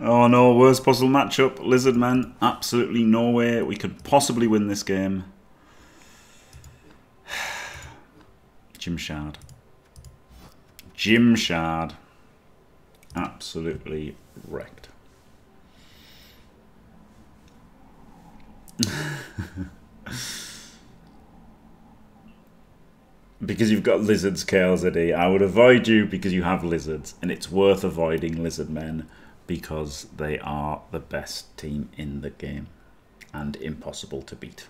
Oh no, worst possible matchup. Lizard Man, absolutely no way we could possibly win this game. Jim Shard. Jim Shard. Absolutely wrecked. because you've got lizards, KLZD. I would avoid you because you have lizards, and it's worth avoiding lizard men because they are the best team in the game and impossible to beat.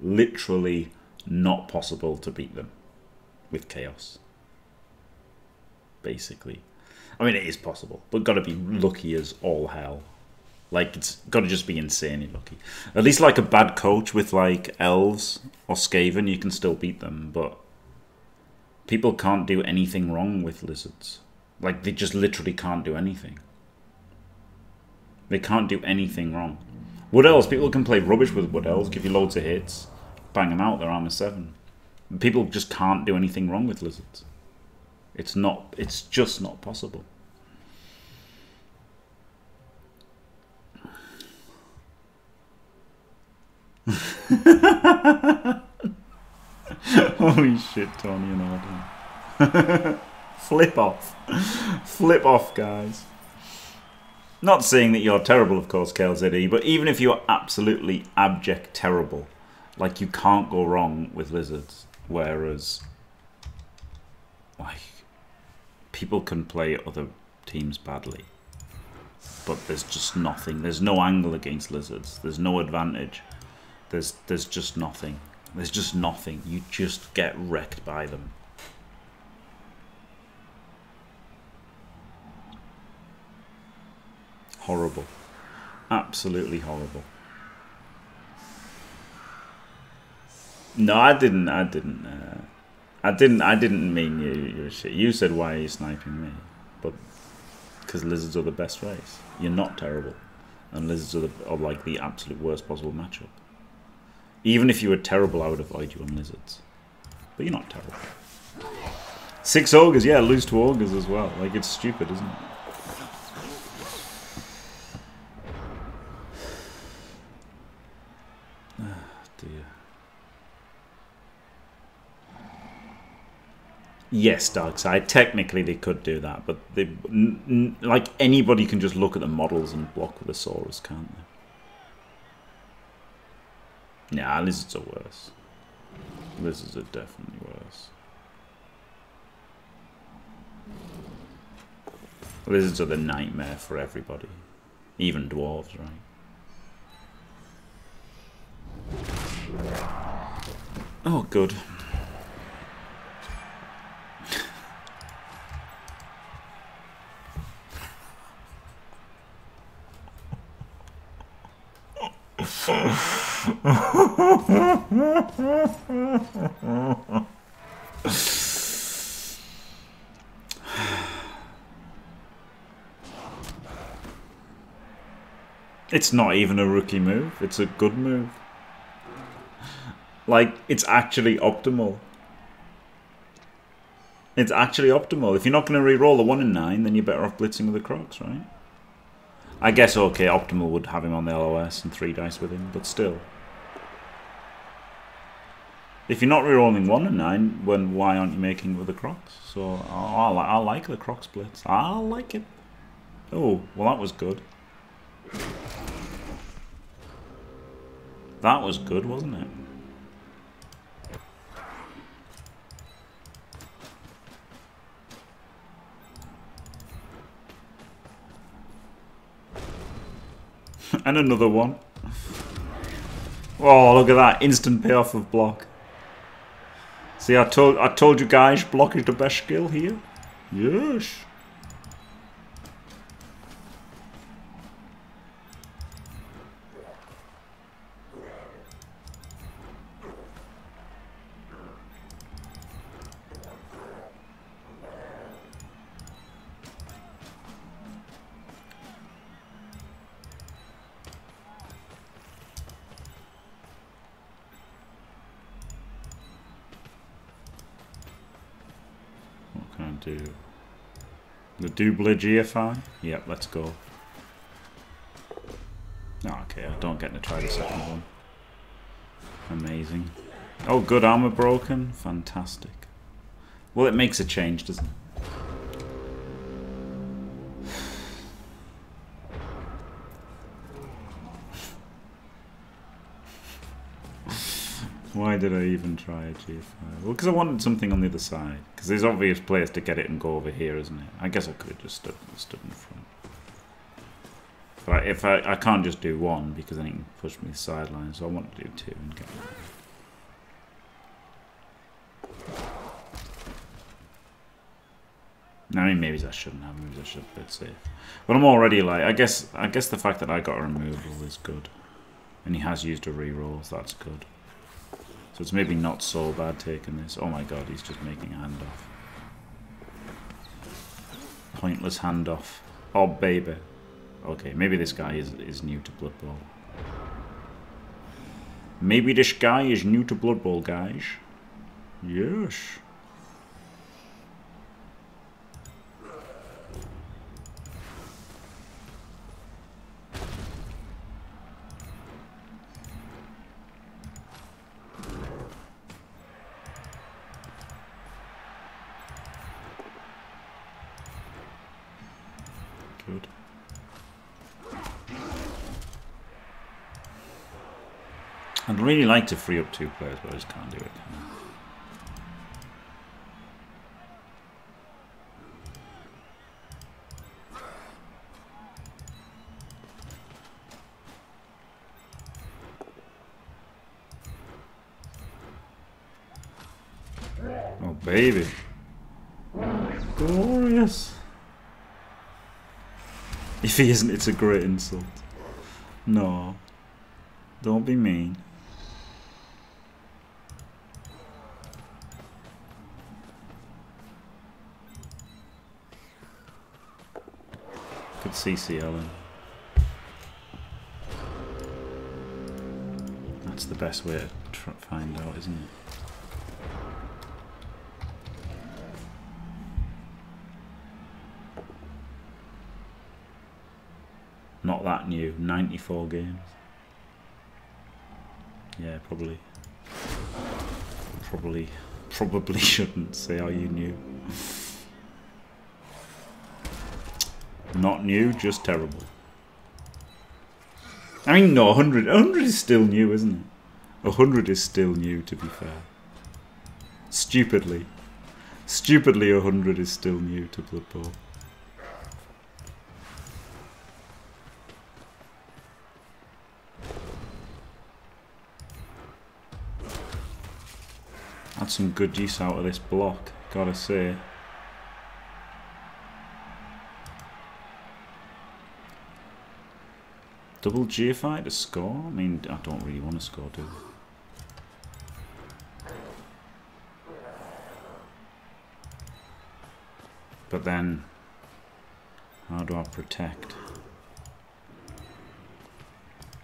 Literally not possible to beat them with chaos. Basically. I mean, it is possible, but got to be lucky as all hell. Like, it's got to just be insanely lucky. At least, like, a bad coach with, like, elves or Skaven, you can still beat them, but people can't do anything wrong with lizards. Like, they just literally can't do anything. They can't do anything wrong. Wood elves, people can play rubbish with wood elves, give you loads of hits, bang them out, they're armor 7. People just can't do anything wrong with lizards. It's not, it's just not possible. Holy shit, Tony and Auden. Flip off. Flip off, guys. Not saying that you're terrible, of course, KLZE, but even if you're absolutely abject terrible, like you can't go wrong with lizards, whereas like people can play other teams badly. But there's just nothing. There's no angle against lizards. There's no advantage. There's there's just nothing. There's just nothing. You just get wrecked by them. Horrible. Absolutely horrible. No, I didn't. I didn't. Uh, I didn't. I didn't mean you. You shit. You said why are you sniping me? But because lizards are the best race. You're not terrible, and lizards are, the, are like the absolute worst possible matchup. Even if you were terrible, I would avoid you on lizards. But you're not terrible. Six ogres, yeah, lose to ogres as well. Like, it's stupid, isn't it? Ah, dear. Yes, Dark Side. Technically, they could do that, but they, like anybody can just look at the models and block with a Saurus, can't they? Nah, lizards are worse. Lizards are definitely worse. Lizards are the nightmare for everybody. Even dwarves, right? Oh, good. It's not even a rookie move. It's a good move. Like, it's actually optimal. It's actually optimal. If you're not going to re-roll the 1 in 9, then you're better off blitzing with the Crocs, right? I guess, okay, optimal would have him on the LOS and 3 dice with him, but still. If you're not rerolling 1 and 9, when why aren't you making with the Crocs? So I, I, like the Croc splits. I like it. Oh, well that was good. That was good, wasn't it? and another one. Oh, look at that. Instant payoff of block. See, I told I told you guys, block is the best skill here. Yes. do. The Doubler GFI? Yep, let's go. Oh, okay, I don't get to try the second one. Amazing. Oh, good armor broken. Fantastic. Well, it makes a change, doesn't it? Why did I even try a GFI? Well, because I wanted something on the other side. Because there's obvious place to get it and go over here, isn't it? I guess I could have just stood, stood in front. But if I, I can't just do one, because then it can push me sideline, so I want to do two and get I mean, maybe I shouldn't have. Maybe I should have played safe. But I'm already like, I guess, I guess the fact that I got a removal is good, and he has used a reroll, so that's good. So it's maybe not so bad taking this. Oh my god, he's just making a handoff. Pointless handoff. Oh, baby. Okay, maybe this guy is, is new to Blood Bowl. Maybe this guy is new to Blood Bowl, guys. Yes. I'd really like to free up two players, but I just can't do it. Oh, baby. Glorious. If he isn't, it's a great insult. No. Don't be mean. CC Ellen. That's the best way to find out, isn't it? Not that new, 94 games. Yeah, probably. Probably, probably shouldn't say are you new. Not new, just terrible. I mean, no, 100, 100 is still new, isn't it? 100 is still new, to be fair. Stupidly. Stupidly, 100 is still new to Blood Bowl. Had some good use out of this block, gotta say. Double GFI to score? I mean, I don't really want to score, do I? But then, how do I protect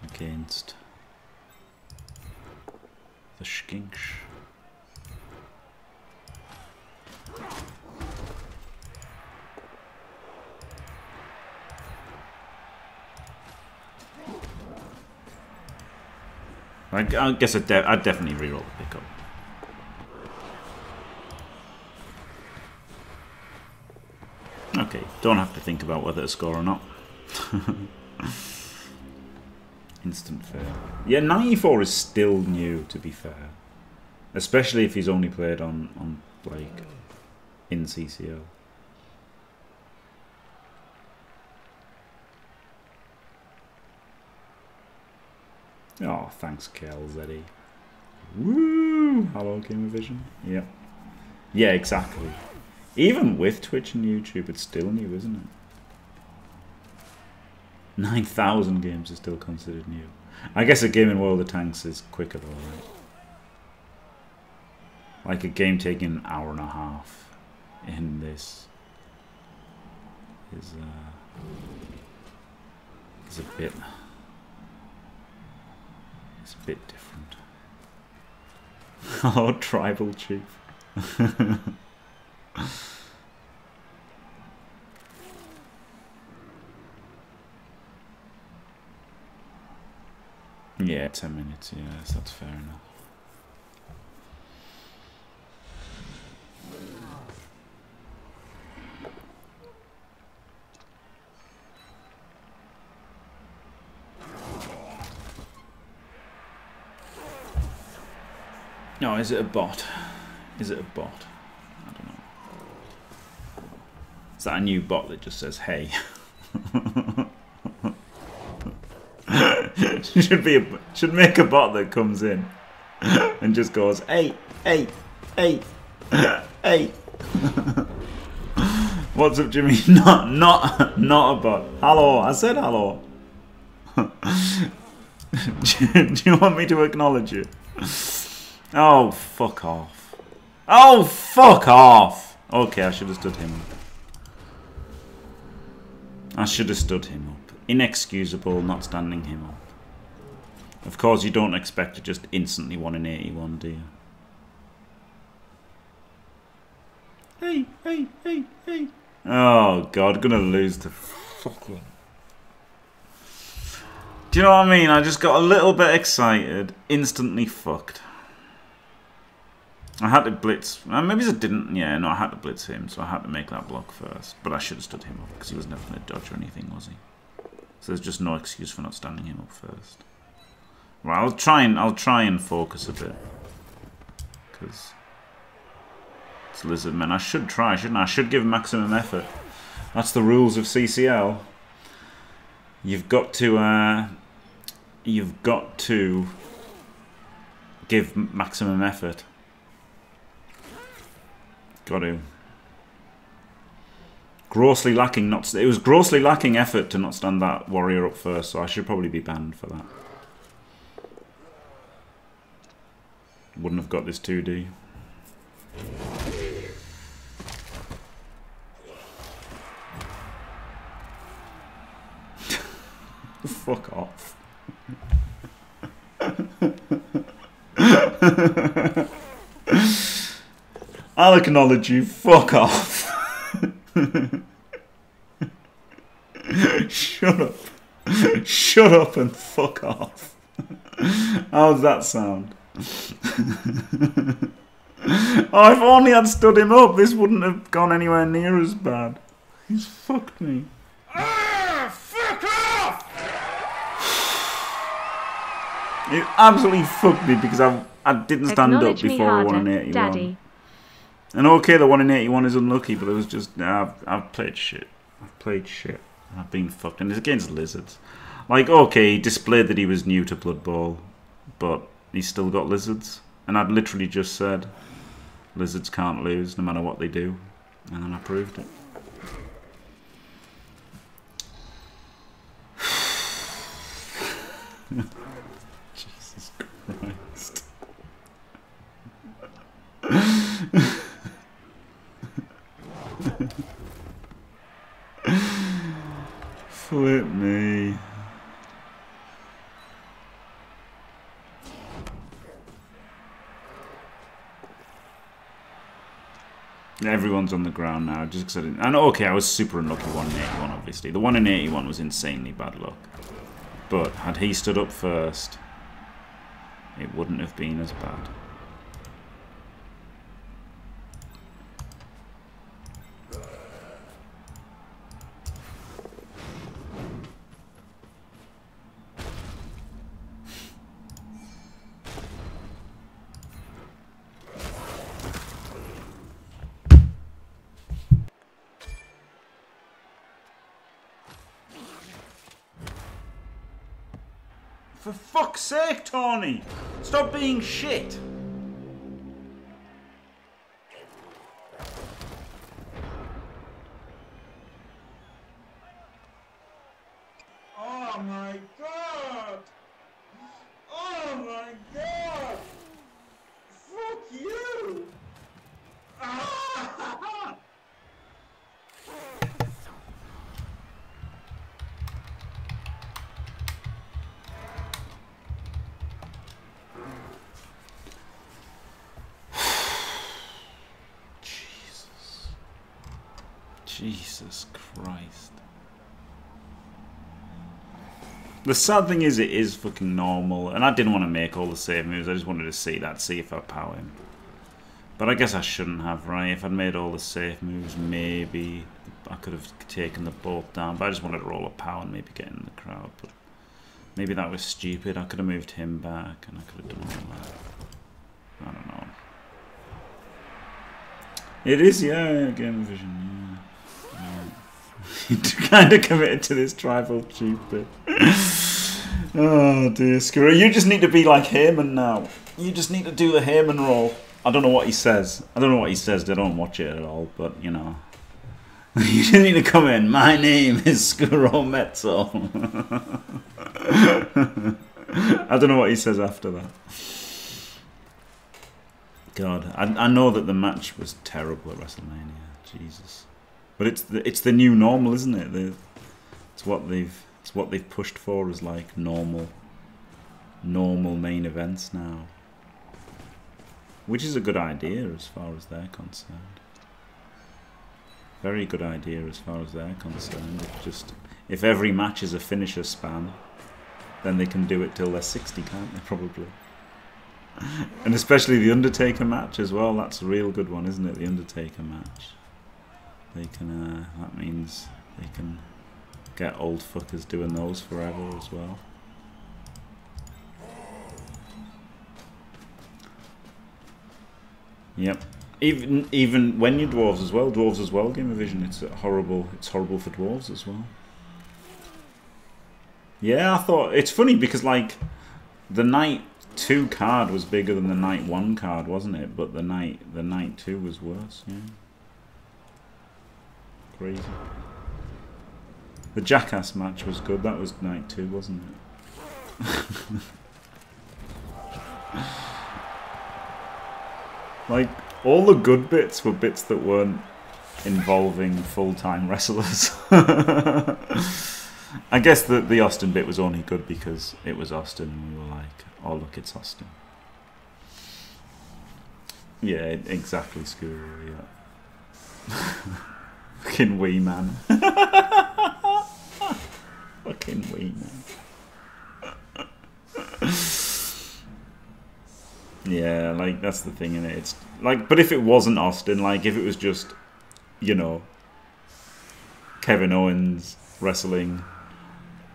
against the skinks? I, I guess I'd, de I'd definitely reroll the pickup. Okay, don't have to think about whether to score or not. Instant fair. Yeah, 94 is still new, to be fair. Especially if he's only played on, on like, in CCL. Oh, thanks, KLZE. Woo! Hello, Gamer Vision. Yep. Yeah, exactly. Even with Twitch and YouTube, it's still new, isn't it? 9,000 games are still considered new. I guess a game in World of Tanks is quicker though, right? Like a game taking an hour and a half in this is, uh, is a bit... It's a bit different. oh, tribal chief. yeah, 10 minutes, yes, that's fair enough. No, is it a bot? Is it a bot? I don't know. Is that a new bot that just says, hey? should be a, should make a bot that comes in and just goes, hey, hey, hey, hey. What's up, Jimmy? Not, not, not a bot. Hello, I said hello. do you want me to acknowledge you? Oh, fuck off. Oh, fuck off! Okay, I should have stood him up. I should have stood him up. Inexcusable not standing him up. Of course, you don't expect to just instantly 1 in 81, do you? Hey, hey, hey, hey. Oh, God, gonna lose the fucking... Do you know what I mean? I just got a little bit excited, instantly fucked. I had to blitz. Uh, maybe I didn't. Yeah, no, I had to blitz him, so I had to make that block first. But I should have stood him up because he was never going to dodge or anything, was he? So there's just no excuse for not standing him up first. Well, I'll try and I'll try and focus a bit because it's lizard men. I should try, shouldn't I? I should give maximum effort. That's the rules of CCL. You've got to. Uh, you've got to give maximum effort. Got to. Grossly lacking not. It was grossly lacking effort to not stand that warrior up first, so I should probably be banned for that. Wouldn't have got this 2D. Fuck off. I'll acknowledge you. Fuck off. Shut up. Shut up and fuck off. How's that sound? oh, if only I'd stood him up, this wouldn't have gone anywhere near as bad. He's fucked me. Ah, fuck off! It absolutely fucked me because I I didn't stand up before I won an 81. Daddy. And okay, the one in 81 is unlucky, but it was just, I've, I've played shit. I've played shit. I've been fucked. And it's against lizards. Like, okay, he displayed that he was new to Blood Bowl, but he's still got lizards. And I'd literally just said, lizards can't lose no matter what they do. And then I proved it. Jesus Christ. Flip me. Everyone's on the ground now, just because I didn't... And okay, I was super unlucky 1 in 81, obviously. The 1 in 81 was insanely bad luck. But had he stood up first, it wouldn't have been as bad. For fuck's sake, Tony! Stop being shit! Oh my god! Oh my god! Fuck you! Ah! Jesus. Jesus Christ. The sad thing is, it is fucking normal, and I didn't want to make all the save moves. I just wanted to see that, see if I power him. But I guess I shouldn't have, right? If I'd made all the safe moves, maybe I could have taken the boat down. But I just wanted to roll a power and maybe get in the crowd. But maybe that was stupid. I could have moved him back, and I could have done all that. I don't know. It is, yeah, game vision, yeah. kind of committed to this tribal chief bit. oh dear, Screw. You just need to be like Heyman now. You just need to do the Heyman role. I don't know what he says. I don't know what he says. They don't watch it at all, but you know. you just need to come in. My name is Skuro Mezzo. I don't know what he says after that. God, I, I know that the match was terrible at WrestleMania. Jesus, but it's the it's the new normal, isn't it? The, it's what they've it's what they've pushed for as like normal, normal main events now, which is a good idea as far as they're concerned. Very good idea as far as they're concerned. If just if every match is a finisher span, then they can do it till they're sixty, can't they? Probably and especially the Undertaker match as well. That's a real good one, isn't it? The Undertaker match. They can. Uh, that means they can get old fuckers doing those forever as well. Yep. Even even when you dwarves as well, dwarves as well. Game of Vision. It's horrible. It's horrible for dwarves as well. Yeah, I thought it's funny because like the night two card was bigger than the night one card, wasn't it? But the night the night two was worse. Yeah. Crazy. The Jackass match was good. That was night two, wasn't it? like all the good bits were bits that weren't involving full-time wrestlers. I guess the the Austin bit was only good because it was Austin and we were like, oh look, it's Austin. Yeah, exactly, Scooter, yeah. Fucking wee man. Fucking wee man. yeah, like that's the thing in it. It's like but if it wasn't Austin, like if it was just, you know, Kevin Owens wrestling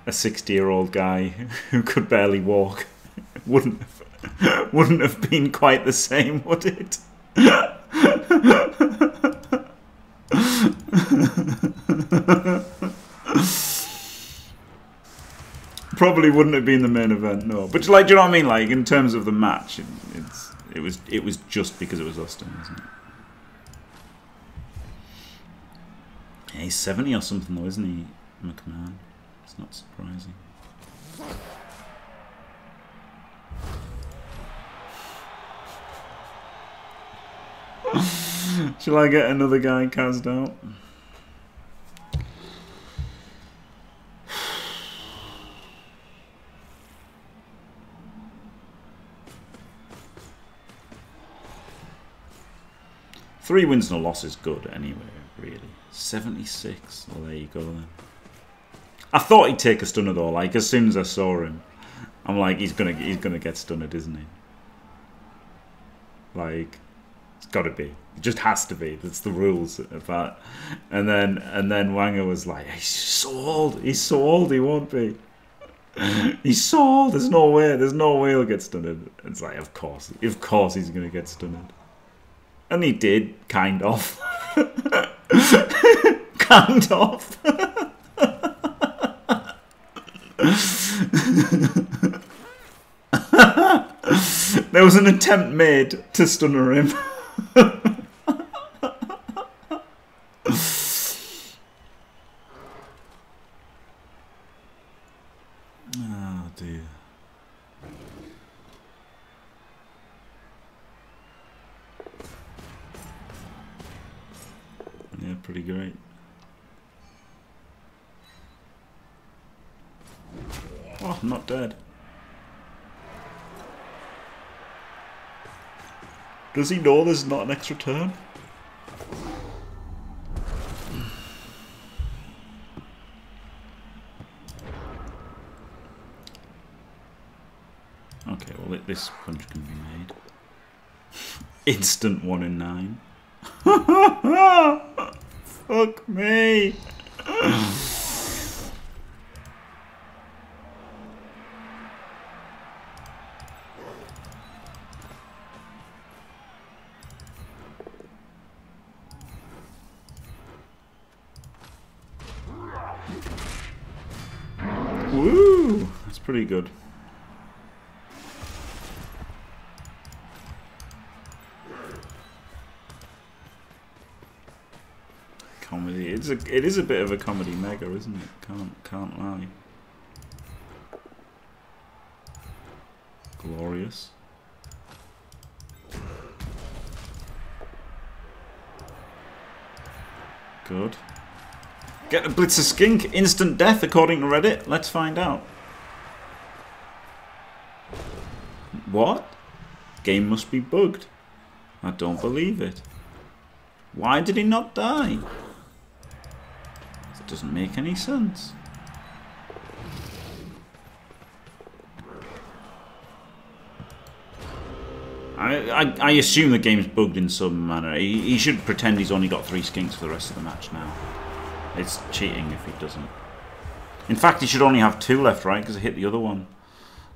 a 60 year old guy who could barely walk wouldn't have, wouldn't have been quite the same, would it? Probably wouldn't have been the main event, no. But like, do you know what I mean? Like in terms of the match, it, it's it was it was just because it was Austin, isn't it? Yeah, he's seventy or something, though, isn't he, McMahon? It's not surprising. Shall I get another guy cast out? Three wins and a loss is good anyway, really. 76. Well, there you go then. I thought he'd take a stunner though. Like as soon as I saw him, I'm like, he's gonna he's gonna get stunned, isn't he? Like, it's got to be. It just has to be. That's the rules of that. And then and then Wanger was like, he's so old. He's so old. He won't be. he's so old. There's no way. There's no way he'll get stunned. It's like, of course, of course, he's gonna get stunned. And he did, kind of. kind of. there was an attempt made to stunner him. Does he know there's not an extra turn? Okay, well this punch can be made. Instant 1 in 9. Fuck me! pretty good. Comedy. It's a. It is a bit of a comedy mega, isn't it? Can't can't lie. Glorious. Good. Get a Blitzer Skink, instant death according to Reddit. Let's find out. What? Game must be bugged. I don't believe it. Why did he not die? It doesn't make any sense. I, I, I assume the game's bugged in some manner. He, he should pretend he's only got three skinks for the rest of the match now. It's cheating if he doesn't. In fact, he should only have two left, right? Because he hit the other one.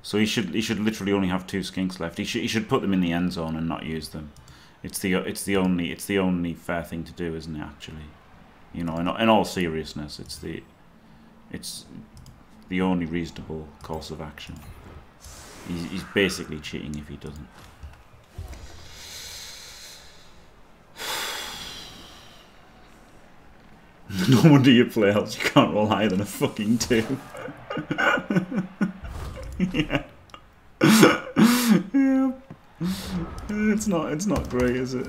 So he should he should literally only have two skinks left. He should he should put them in the end zone and not use them. It's the it's the only it's the only fair thing to do, isn't it? Actually, you know, in, in all seriousness, it's the it's the only reasonable course of action. He's, he's basically cheating if he doesn't. no wonder you play else you can't roll higher than a fucking two. yeah. yeah. It's not it's not great, is it?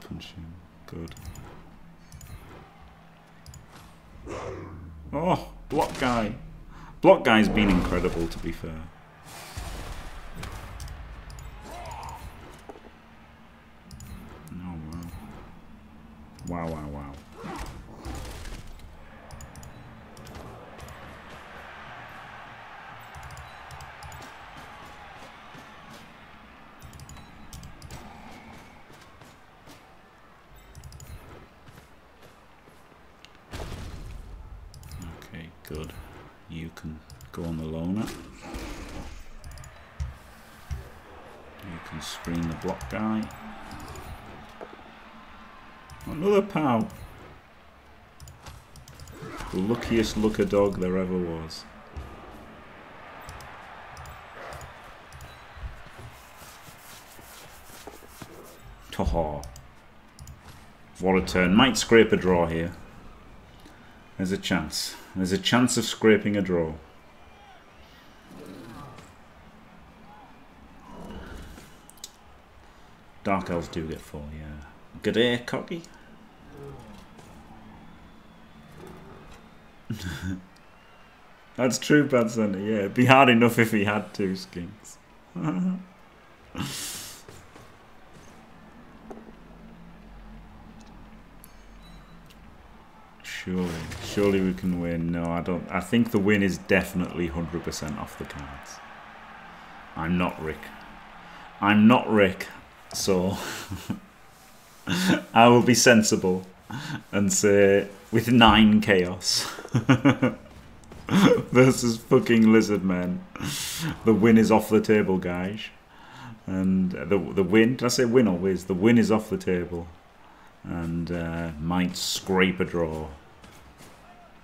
Punch him. Good. Oh, block guy. Block guy's been incredible to be fair. Oh wow. Wow wow wow. Okay, good. You can go on the loner. You can screen the block guy. Another pow. Luckiest looker dog there ever was. Toho. What a turn. Might scrape a draw here. There's a chance. There's a chance of scraping a draw. Dark Elves do get full, yeah. Good day, Cocky. That's true, Bad Center, yeah. It'd be hard enough if he had two skinks. Surely, surely we can win. No, I don't. I think the win is definitely 100% off the cards. I'm not Rick. I'm not Rick, so I will be sensible and say with nine chaos versus fucking lizard men, the win is off the table, guys. And the the win, did I say win or whiz? The win is off the table, and uh, might scrape a draw.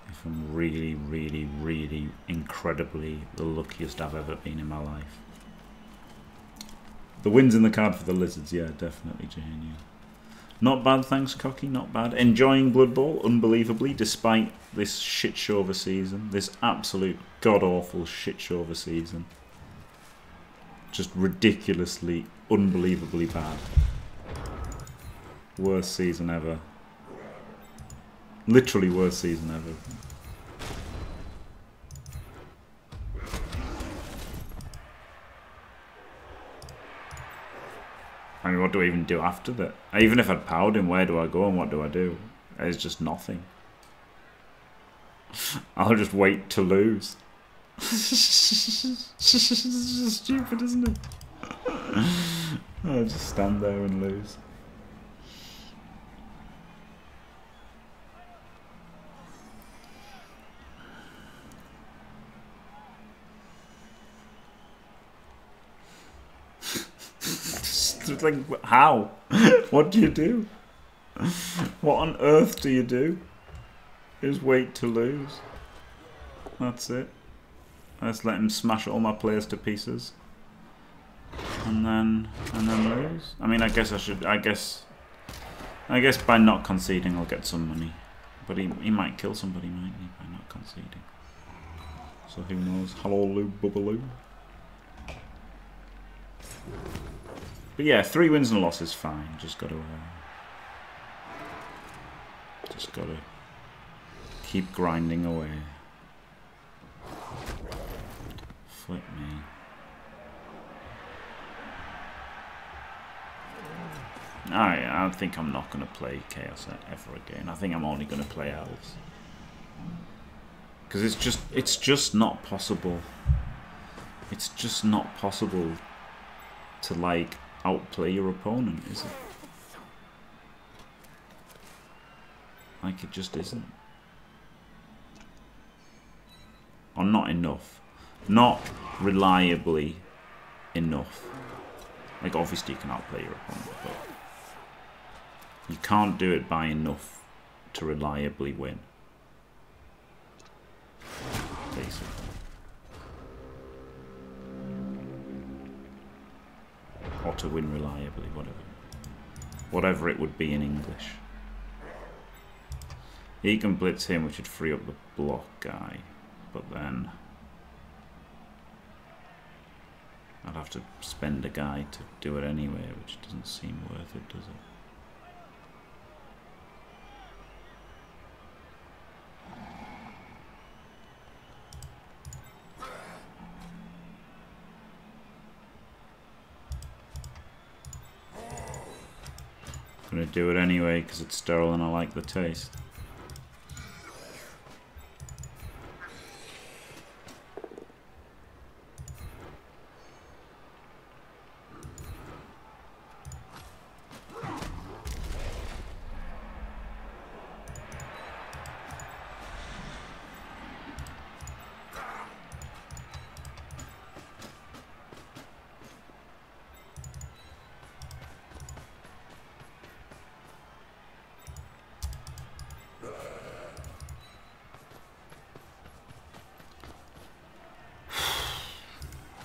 If I'm really, really, really incredibly the luckiest I've ever been in my life. The win's in the card for the lizards, yeah, definitely, Jane. Not bad, thanks, Cocky. Not bad. Enjoying Blood Bowl, unbelievably, despite this shit show of a season. This absolute god awful shit show of a season. Just ridiculously, unbelievably bad. Worst season ever. Literally worst season ever. I mean, what do I even do after that? Even if I'd powered him, where do I go and what do I do? It's just nothing. I'll just wait to lose. stupid, isn't it? I'll just stand there and lose. Like, how? what do you do? What on earth do you do? Just wait to lose. That's it. Let's let him smash all my players to pieces. And then and then lose. I mean I guess I should I guess I guess by not conceding I'll get some money. But he he might kill somebody, might he, by not conceding. So who knows? Hello Lou Bubbaloo. But yeah, three wins and a loss is fine. Just gotta uh, just gotta keep grinding away. Flip me. I, I don't think I'm not going to play Chaos ever again. I think I'm only going to play Elves. Because it's just, it's just not possible. It's just not possible to, like, outplay your opponent, is it? Like, it just isn't. Or not enough. Not reliably enough. Like, obviously you can outplay your opponent, but you can't do it by enough to reliably win. Basically. Or to win reliably, whatever. Whatever it would be in English. He can blitz him, which would free up the block guy. But then... I'd have to spend a guy to do it anyway, which doesn't seem worth it, does it? Do it anyway because it's sterile and I like the taste.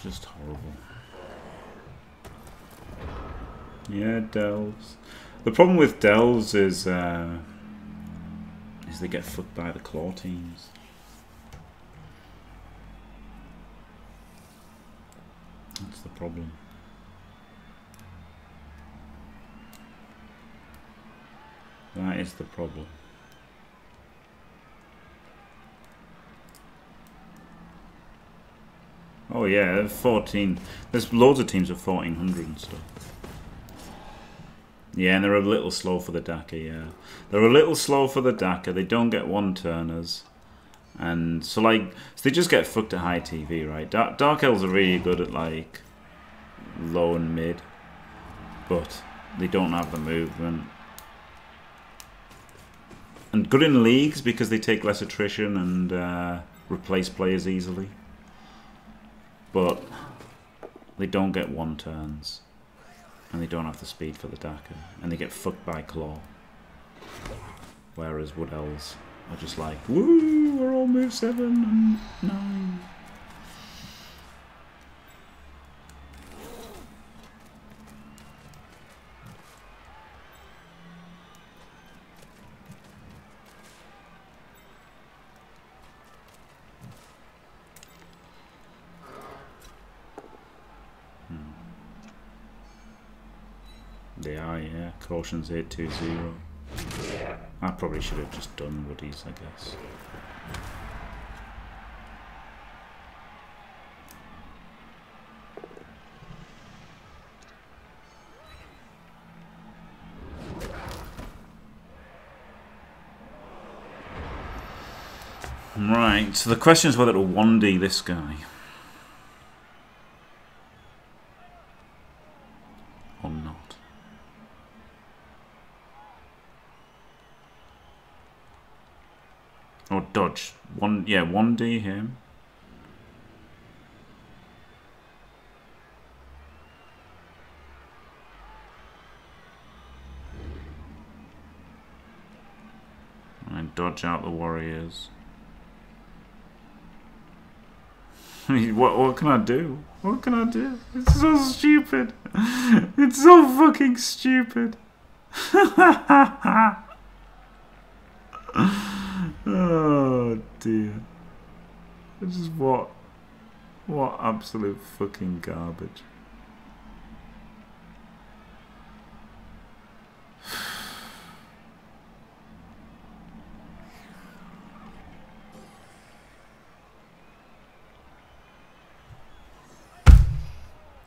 Just horrible. Yeah, delves. The problem with delves is uh, is they get fucked by the claw teams. That's the problem. That is the problem. Yeah, 14. There's loads of teams of 1400 and stuff. Yeah, and they're a little slow for the Daka, yeah. They're a little slow for the Daka. They don't get one-turners. And so, like, so they just get fucked at high TV, right? Dark, Dark Elves are really good at, like, low and mid. But they don't have the movement. And good in leagues because they take less attrition and uh, replace players easily but they don't get one turns and they don't have the speed for the Daka and they get fucked by Claw. Whereas Wood Elves are just like woo we're all move 7 and 9 They are, yeah. 820. I probably should have just done Woodies, I guess. Right, so the question is whether to 1D this guy. Or not. Or dodge. One yeah, 1D him. And dodge out the warriors. what, what can I do? What can I do? It's so stupid. It's so fucking stupid. oh dear. This is what what absolute fucking garbage.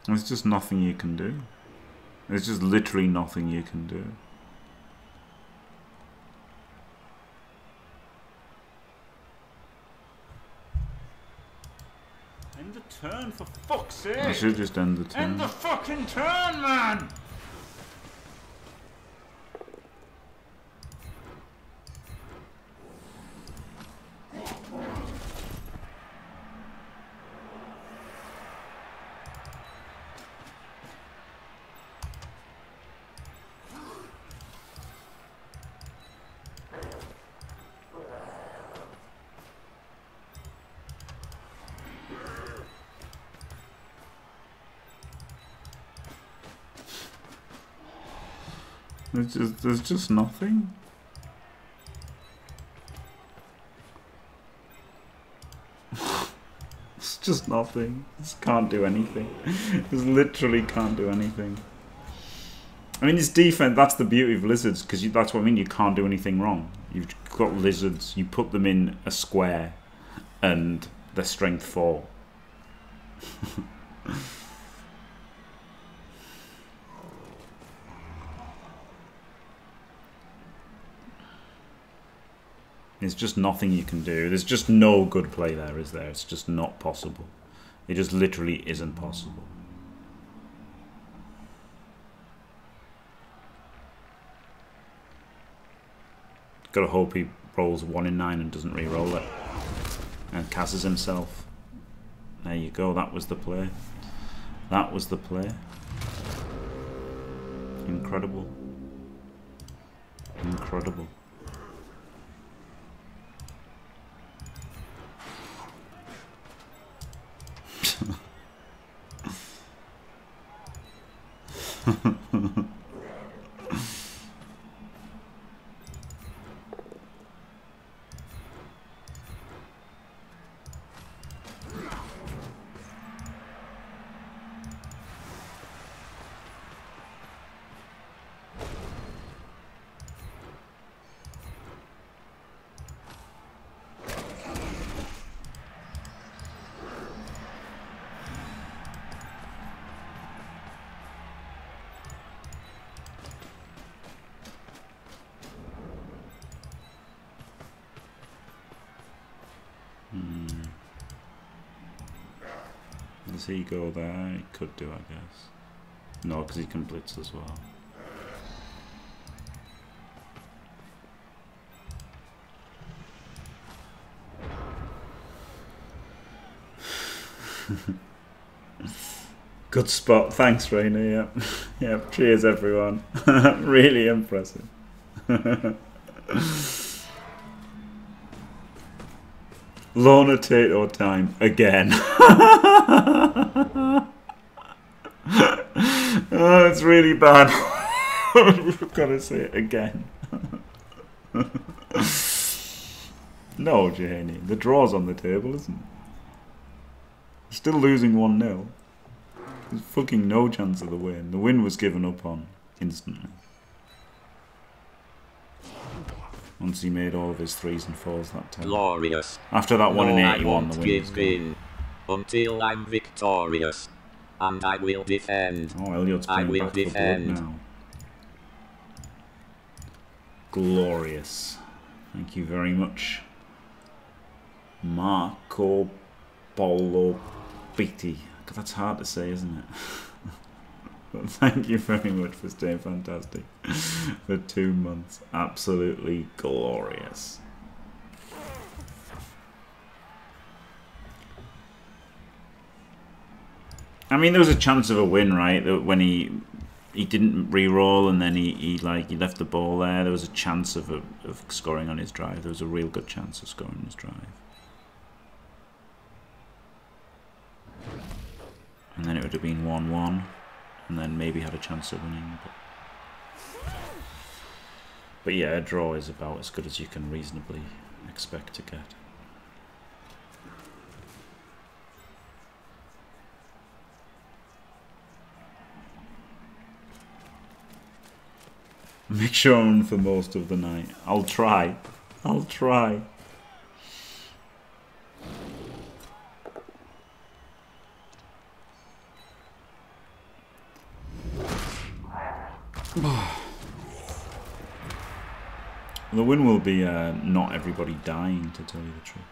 There's just nothing you can do. There's just literally nothing you can do. End the turn, for fuck's sake! I should just end the turn. End the fucking turn, man! Just there's just nothing. it's just nothing. Just can't do anything. just literally can't do anything. I mean, it's defense. That's the beauty of lizards, because that's what I mean. You can't do anything wrong. You've got lizards. You put them in a square, and their strength four. There's just nothing you can do. There's just no good play there, is there? It's just not possible. It just literally isn't possible. Gotta hope he rolls 1 in 9 and doesn't re-roll it. And casses himself. There you go, that was the play. That was the play. Incredible. Incredible. He go there? He could do, I guess. No, because he can blitz as well. Good spot. Thanks, Rainer. Yep. yep. Cheers, everyone. really impressive. Lorna Tato time again. oh, it's really bad. I've got to say it again. no, Janie. The draw's on the table, isn't it? Still losing 1 0. There's fucking no chance of the win. The win was given up on instantly. Once he made all of his threes and fours that time. Glorious. After that one no, in I 81, won't the give gone. in until I'm victorious. And I will defend. Oh, Elliot's I will back defend. now. Glorious. Thank you very much. Marco Polo. God, that's hard to say, isn't it? but thank you very much for staying fantastic for two months. Absolutely glorious. I mean, there was a chance of a win, right? That when he he didn't re-roll and then he, he like he left the ball there. There was a chance of a, of scoring on his drive. There was a real good chance of scoring on his drive. And then it would have been 1-1 and then maybe had a chance of winning. But, yeah, a draw is about as good as you can reasonably expect to get. Make sure I'm for most of the night. I'll try. I'll try. The win will be uh, not everybody dying, to tell you the truth.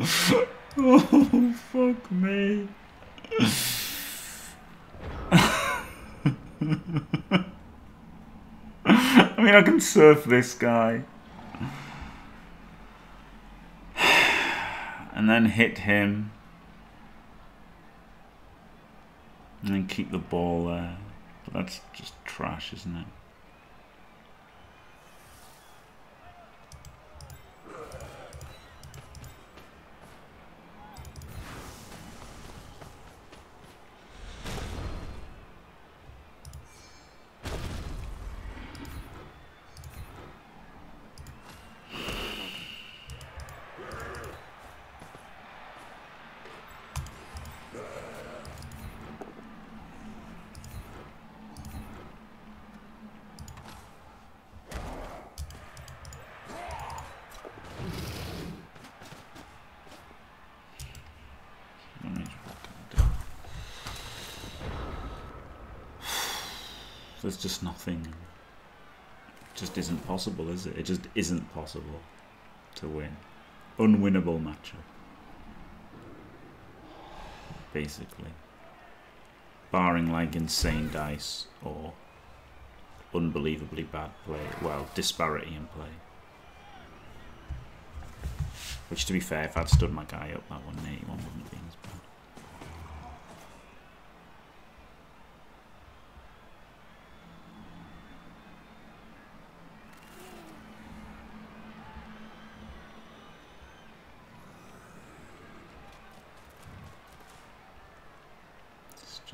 oh, fuck me. I mean, I can surf this guy. And then hit him. And then keep the ball there. But that's just trash, isn't it? There's just nothing. It just isn't possible, is it? It just isn't possible to win. Unwinnable matchup. Basically. Barring like insane dice or unbelievably bad play. Well, disparity in play. Which, to be fair, if I'd stood my guy up, that 181 wouldn't have been as bad.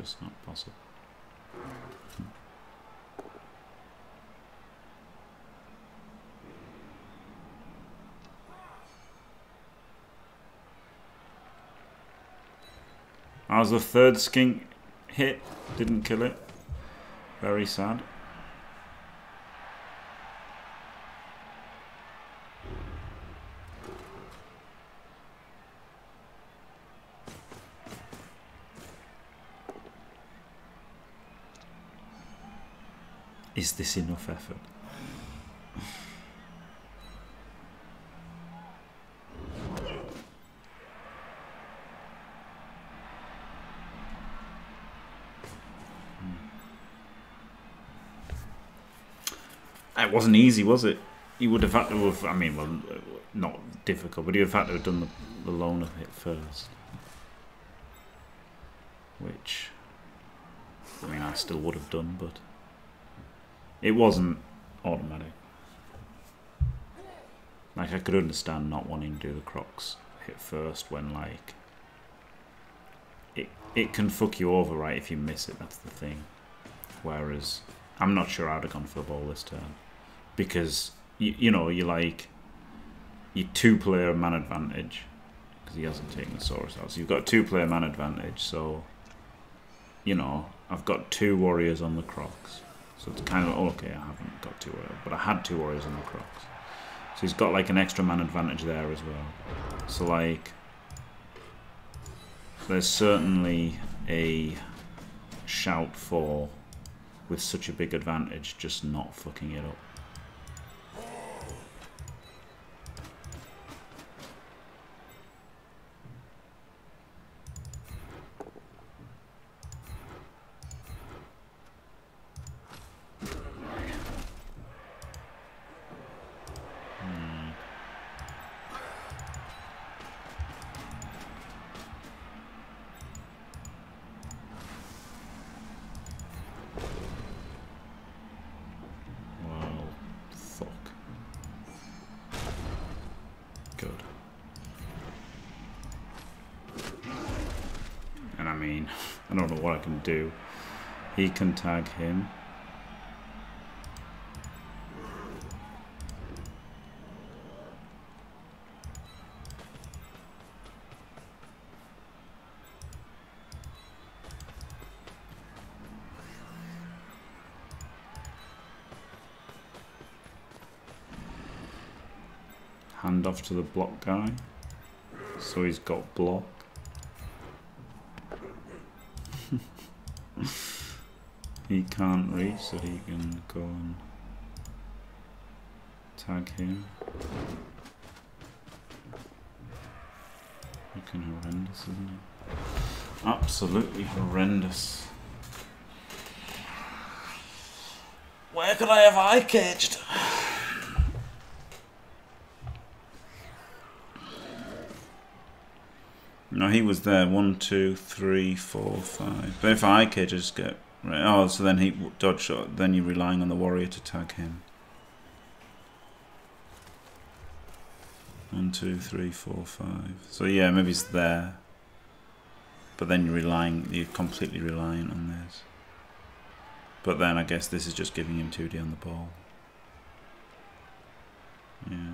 It's was the third skink hit, didn't kill it. Very sad. Is this enough effort? It wasn't easy, was it? You would have had to have, I mean, well, not difficult, but you would have had to have done the, the loner hit first. Which, I mean, I still would have done, but it wasn't automatic. Like, I could understand not wanting to do the Krox hit first when, like, it, it can fuck you over, right, if you miss it, that's the thing. Whereas, I'm not sure I'd have gone for a ball this turn. Because, you, you know, you're like, you two-player man advantage. Because he hasn't taken the Saurus out. So you've got two-player man advantage, so, you know, I've got two warriors on the Krox. So it's kind of, oh, okay, I haven't got two warriors, but I had two warriors on the Krox. So he's got like an extra man advantage there as well. So like, there's certainly a shout for, with such a big advantage, just not fucking it up. Do. He can tag him. Hand off to the block guy. So he's got block. Can't reach, so he can go and tag him. Fucking horrendous, isn't it? Absolutely horrendous. Where could I have eye caged? No, he was there. One, two, three, four, five. But if I could just get right, oh, so then he dodge shot. Then you're relying on the warrior to tag him. One, two, three, four, five. So yeah, maybe it's there. But then you're relying. You're completely reliant on this. But then I guess this is just giving him 2D on the ball. Yeah.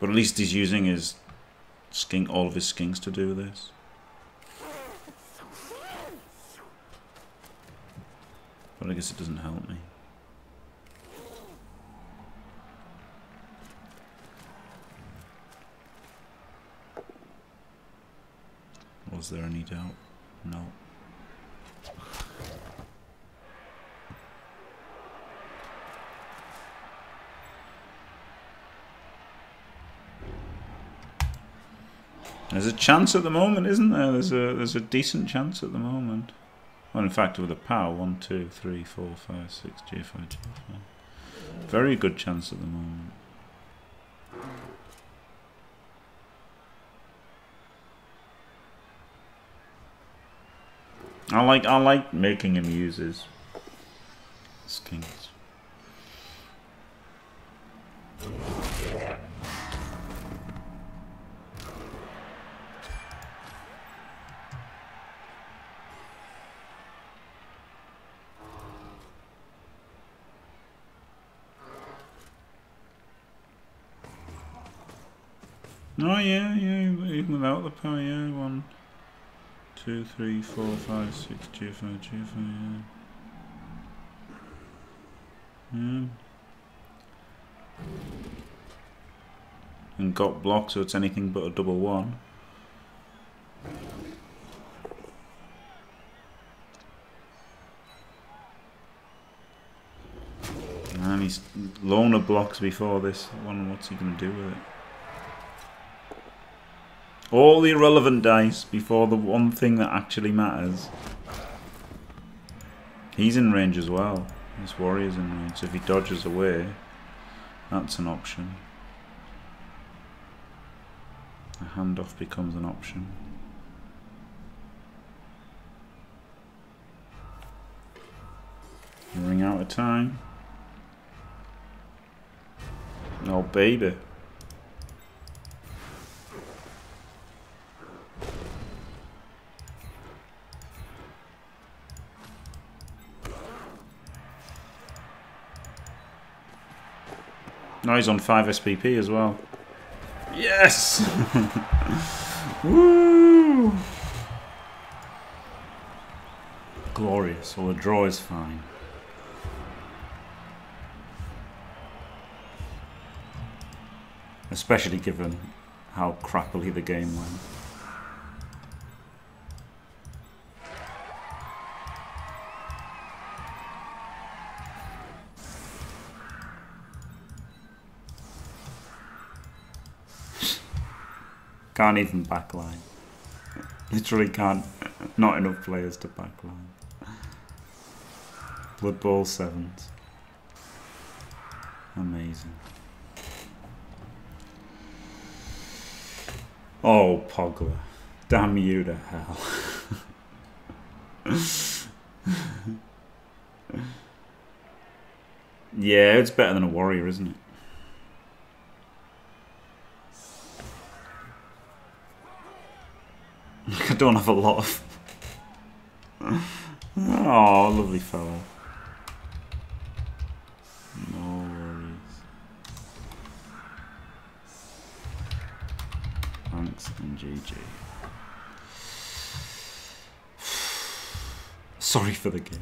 But at least he's using his skink all of his skinks to do this. But I guess it doesn't help me. Was there any doubt? No. There's a chance at the moment, isn't there? There's a there's a decent chance at the moment. Well, in fact, with a power, one, two, three, four, five, six, G5, G5. Very good chance at the moment. I like I like making him use his skinks. Oh yeah, yeah, even without the power, yeah, one, two, three, four, five, six, G5, G5, yeah. Yeah. And got blocked, so it's anything but a double one. And he's loner blocks before this one. What's he going to do with it? All the irrelevant dice before the one thing that actually matters. He's in range as well. This warrior's in range. So if he dodges away, that's an option. A handoff becomes an option. Running out of time. Oh baby. Now he's on 5 SPP as well. Yes! Woo! Glorious. Well, the draw is fine. Especially given how crappily the game went. Can't even backline. Literally can't. Not enough players to backline. Blood Bowl sevens. Amazing. Oh, Pogba. Damn you to hell. yeah, it's better than a warrior, isn't it? Don't have a lot of... oh, lovely fellow. No worries. Thanks and GG. Sorry for the game.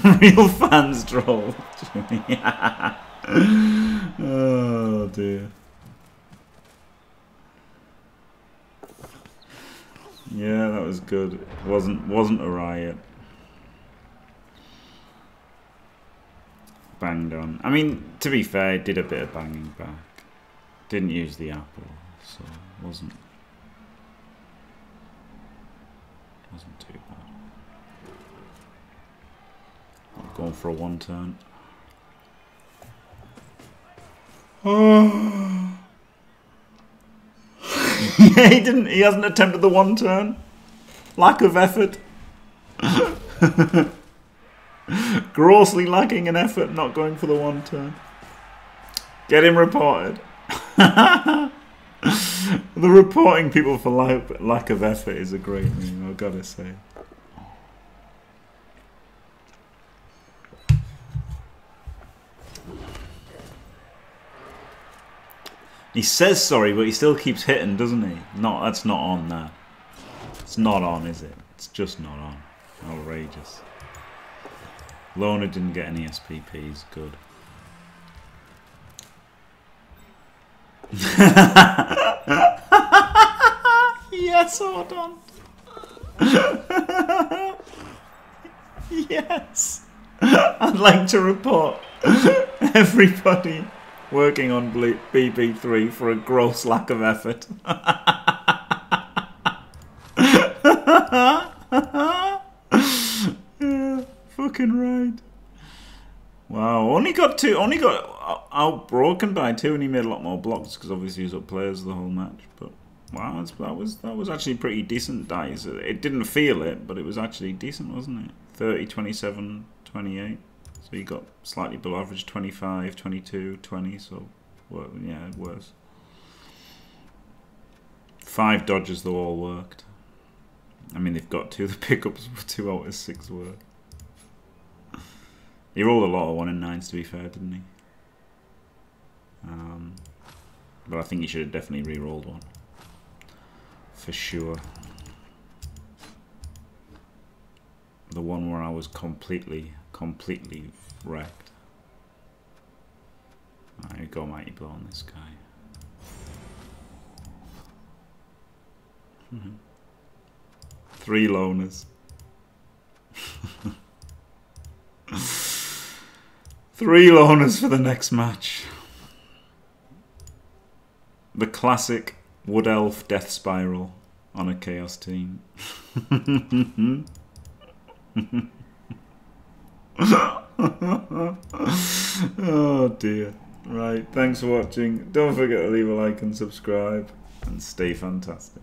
Real fans troll. oh dear. Yeah, that was good. It wasn't wasn't a riot. Banged on. I mean, to be fair, it did a bit of banging back. Didn't use the apple, so it wasn't wasn't too bad. I'm going for a one turn. Oh. yeah, he didn't. He hasn't attempted the one turn. Lack of effort. Grossly lacking in effort, not going for the one turn. Get him reported. the reporting people for lack, lack of effort is a great meme, I've got to say. He says sorry, but he still keeps hitting, doesn't he? No, that's not on there. It's not on, is it? It's just not on. Outrageous. Loner didn't get any SPPs. Good. yes, hold on. yes. I'd like to report everybody working on BB3 for a gross lack of effort. Right. Wow, only got two, only got o outbroken by two, and he made a lot more blocks because obviously he was up players the whole match. But wow, that was that was actually pretty decent dice. It didn't feel it, but it was actually decent, wasn't it? 30, 27, 28. So you got slightly below average 25, 22, 20, so well, yeah, was. Five dodges though all worked. I mean, they've got two. The pickups two out of six work. He rolled a lot of one in nines, to be fair, didn't he? Um, but I think he should have definitely re-rolled one. For sure. The one where I was completely completely wrecked. I go mighty blow on this guy. Three loners. Three loners for the next match. The classic Wood Elf Death Spiral on a Chaos team. oh dear. Right, thanks for watching. Don't forget to leave a like and subscribe. And stay fantastic.